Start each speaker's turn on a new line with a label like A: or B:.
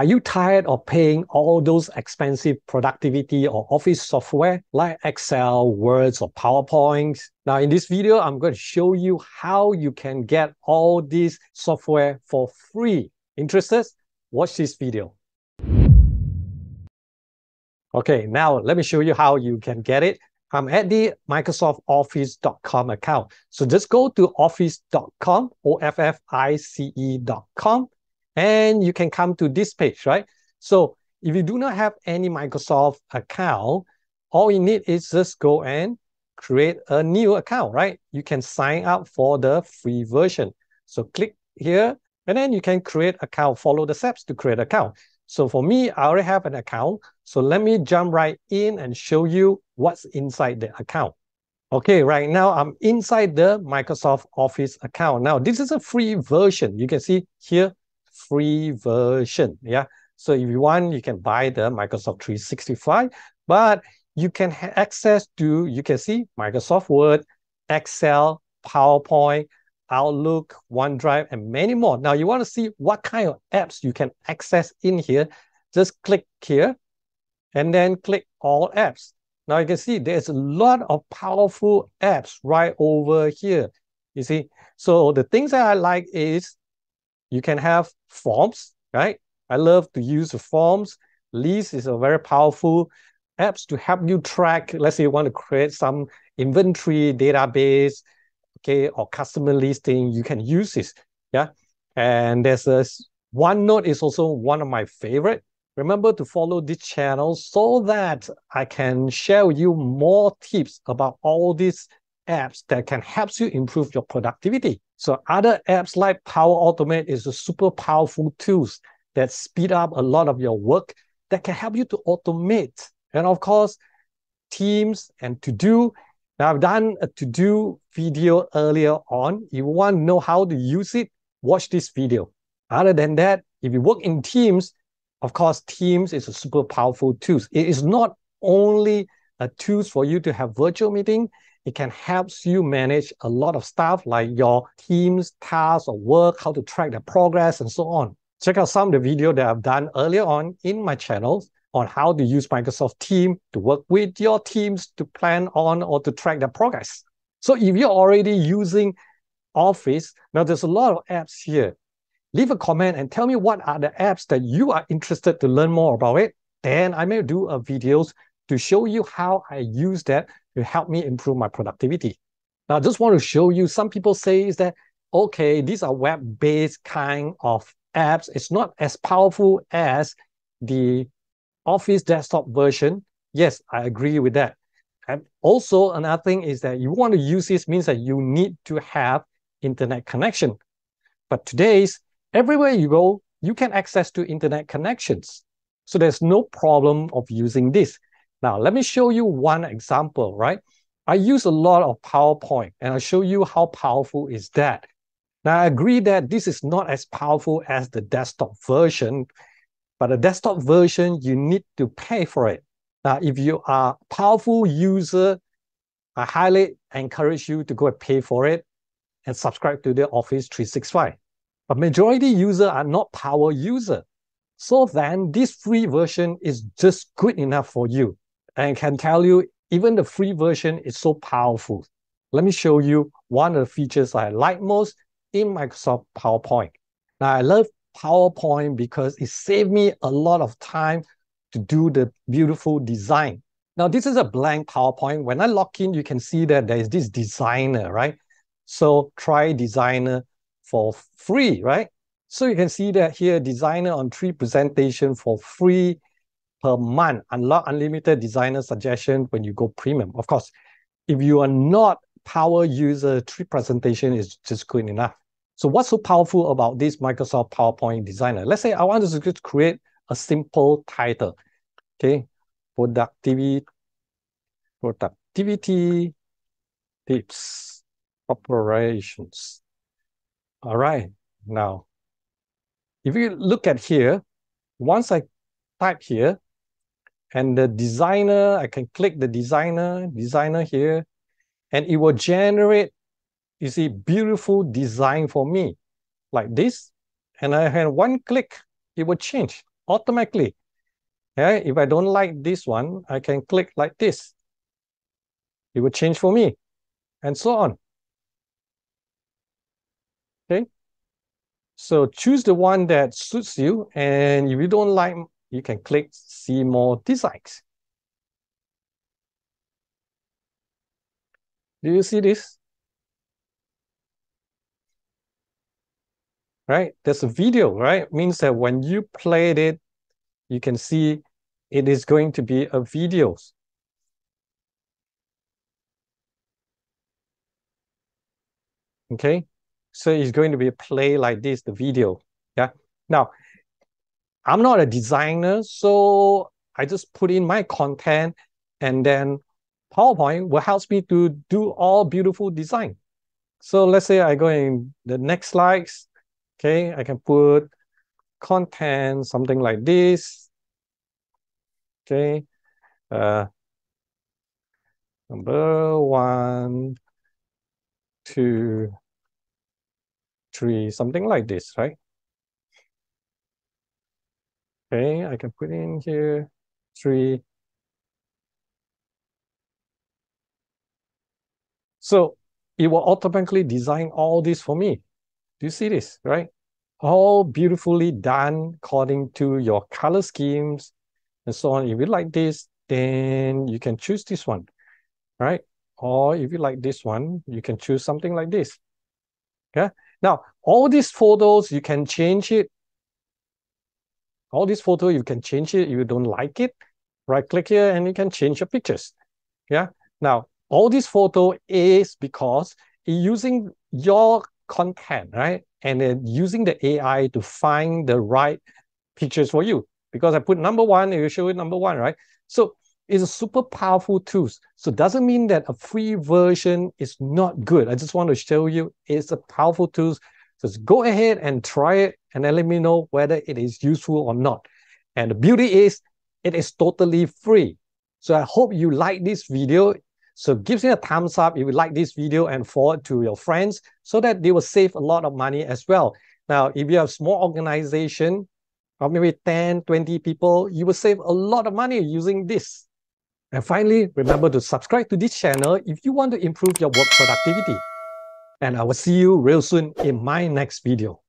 A: Are you tired of paying all those expensive productivity or office software like Excel, Words, or PowerPoint? Now, in this video, I'm going to show you how you can get all this software for free. Interested? Watch this video. Okay, now let me show you how you can get it. I'm at the Microsoft Office.com account. So just go to office.com, O-F-F-I-C-E.com, and you can come to this page, right? So if you do not have any Microsoft account, all you need is just go and create a new account, right? You can sign up for the free version. So click here, and then you can create account, follow the steps to create account. So for me, I already have an account. So let me jump right in and show you what's inside the account. Okay, right now I'm inside the Microsoft Office account. Now, this is a free version. You can see here, free version. Yeah. So if you want, you can buy the Microsoft 365, but you can access to, you can see Microsoft Word, Excel, PowerPoint, Outlook, OneDrive, and many more. Now you want to see what kind of apps you can access in here. Just click here and then click all apps. Now you can see there's a lot of powerful apps right over here. You see, so the things that I like is you can have forms, right? I love to use forms. List is a very powerful apps to help you track. Let's say you want to create some inventory database, okay, or customer listing. You can use this, yeah. And there's a OneNote is also one of my favorite. Remember to follow this channel so that I can share with you more tips about all these apps that can help you improve your productivity. So other apps like Power Automate is a super powerful tools that speed up a lot of your work that can help you to automate. And of course, Teams and To Do. Now I've done a To Do video earlier on. If you want to know how to use it, watch this video. Other than that, if you work in Teams, of course, Teams is a super powerful tool. It is not only a tool for you to have virtual meeting, it can help you manage a lot of stuff like your team's tasks or work, how to track the progress, and so on. Check out some of the video that I've done earlier on in my channels on how to use Microsoft Teams to work with your teams to plan on or to track the progress. So if you're already using Office, now there's a lot of apps here. Leave a comment and tell me what are the apps that you are interested to learn more about it. Then I may do a videos to show you how I use that to help me improve my productivity. Now, I just want to show you, some people say is that, okay, these are web-based kind of apps. It's not as powerful as the Office desktop version. Yes, I agree with that. And also another thing is that you want to use this means that you need to have internet connection. But today's everywhere you go, you can access to internet connections. So there's no problem of using this. Now, let me show you one example, right? I use a lot of PowerPoint and I'll show you how powerful is that. Now, I agree that this is not as powerful as the desktop version, but the desktop version, you need to pay for it. Now, if you are a powerful user, I highly encourage you to go and pay for it and subscribe to the Office 365. But majority user are not power user. So then this free version is just good enough for you and can tell you even the free version is so powerful. Let me show you one of the features I like most in Microsoft PowerPoint. Now, I love PowerPoint because it saved me a lot of time to do the beautiful design. Now, this is a blank PowerPoint. When I log in, you can see that there is this designer, right? So try designer for free, right? So you can see that here, designer on three presentation for free per month. Unlock unlimited designer suggestion when you go premium. Of course, if you are not power user, three presentation is just good enough. So what's so powerful about this Microsoft PowerPoint designer? Let's say I want to just create a simple title. Okay, productivity, productivity tips, operations. All right, now, if you look at here, once I type here, and the designer, I can click the designer, designer here, and it will generate, you see, beautiful design for me, like this. And I have one click, it will change automatically. Okay, if I don't like this one, I can click like this. It will change for me, and so on. Okay, so choose the one that suits you, and if you don't like, you can click see more designs. Do you see this? Right, there's a video, right? Means that when you played it, you can see it is going to be a videos. Okay, so it's going to be a play like this, the video. Yeah. Now, I'm not a designer, so I just put in my content and then PowerPoint will help me to do all beautiful design. So let's say I go in the next slides. Okay, I can put content, something like this. Okay. Uh, number one, two, three, something like this, right? Okay, I can put in here three. So it will automatically design all this for me. Do you see this, right? All beautifully done according to your color schemes and so on. If you like this, then you can choose this one, right? Or if you like this one, you can choose something like this. Okay. Now, all these photos, you can change it. All these photos, you can change it. If you don't like it, right click here and you can change your pictures. Yeah. Now, all this photo is because using your content, right? And then using the AI to find the right pictures for you. Because I put number one, it will show it number one, right? So it's a super powerful tool. So doesn't mean that a free version is not good. I just want to show you it's a powerful tool. So go ahead and try it and then let me know whether it is useful or not. And the beauty is it is totally free. So I hope you like this video. So give me a thumbs up if you like this video and forward to your friends so that they will save a lot of money as well. Now, if you have a small organization, or maybe 10, 20 people, you will save a lot of money using this. And finally, remember to subscribe to this channel if you want to improve your work productivity. And I will see you real soon in my next video.